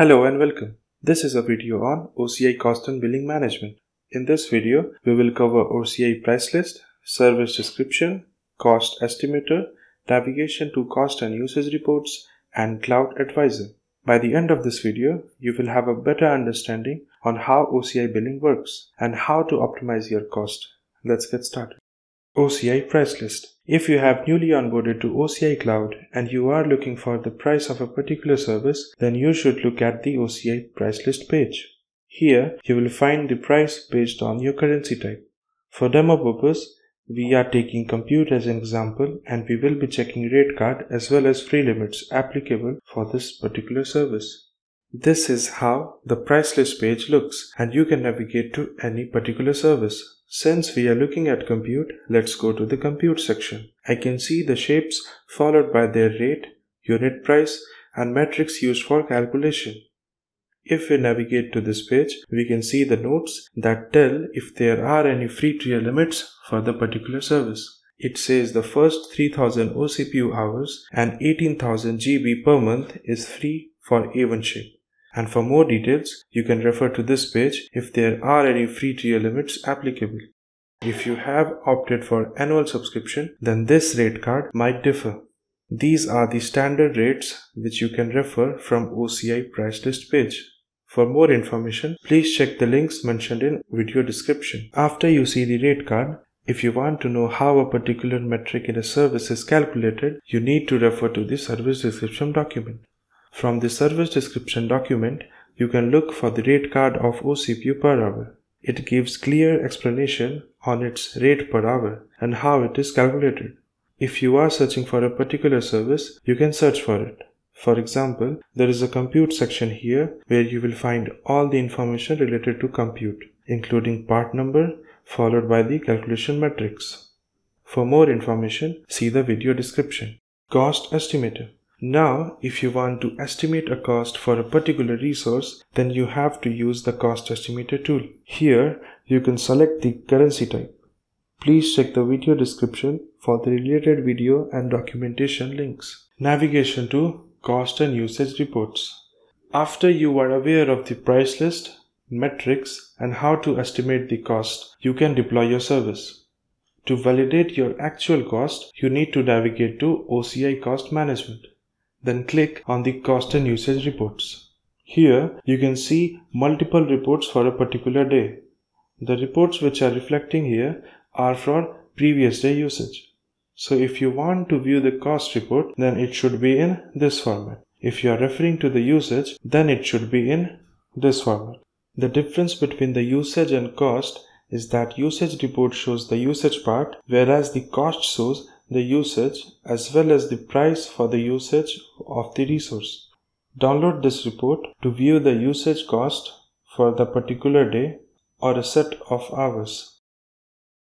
Hello and welcome. This is a video on OCI cost and billing management. In this video, we will cover OCI price list, service description, cost estimator, navigation to cost and usage reports, and cloud advisor. By the end of this video, you will have a better understanding on how OCI billing works and how to optimize your cost. Let's get started. OCI price list. If you have newly onboarded to OCI Cloud and you are looking for the price of a particular service, then you should look at the OCI price list page. Here, you will find the price based on your currency type. For demo purpose, we are taking compute as an example and we will be checking rate card as well as free limits applicable for this particular service. This is how the price list page looks and you can navigate to any particular service. Since we are looking at compute, let's go to the compute section. I can see the shapes followed by their rate, unit price and metrics used for calculation. If we navigate to this page, we can see the notes that tell if there are any free tier limits for the particular service. It says the first 3000 OCPU hours and 18000 GB per month is free for A1 shape. And for more details, you can refer to this page if there are any free tier limits applicable. If you have opted for annual subscription, then this rate card might differ. These are the standard rates which you can refer from OCI price list page. For more information, please check the links mentioned in video description. After you see the rate card, if you want to know how a particular metric in a service is calculated, you need to refer to the service description document. From the service description document, you can look for the rate card of OCPU per hour. It gives clear explanation on its rate per hour and how it is calculated. If you are searching for a particular service, you can search for it. For example, there is a compute section here where you will find all the information related to compute, including part number followed by the calculation metrics. For more information, see the video description. Cost Estimator now, if you want to estimate a cost for a particular resource, then you have to use the cost estimator tool. Here, you can select the currency type. Please check the video description for the related video and documentation links. Navigation to cost and usage reports. After you are aware of the price list, metrics, and how to estimate the cost, you can deploy your service. To validate your actual cost, you need to navigate to OCI Cost Management. Then click on the cost and usage reports. Here you can see multiple reports for a particular day. The reports which are reflecting here are for previous day usage. So if you want to view the cost report, then it should be in this format. If you are referring to the usage, then it should be in this format. The difference between the usage and cost is that usage report shows the usage part, whereas the cost shows the usage as well as the price for the usage of the resource. Download this report to view the usage cost for the particular day or a set of hours.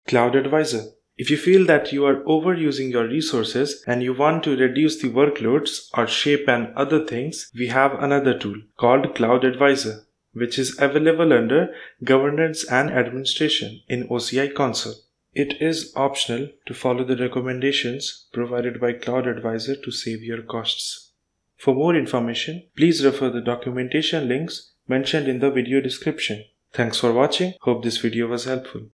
Cloud Advisor if you feel that you are overusing your resources and you want to reduce the workloads or shape and other things, we have another tool called Cloud Advisor, which is available under Governance and Administration in OCI Console. It is optional to follow the recommendations provided by Cloud Advisor to save your costs. For more information, please refer the documentation links mentioned in the video description. Thanks for watching. Hope this video was helpful.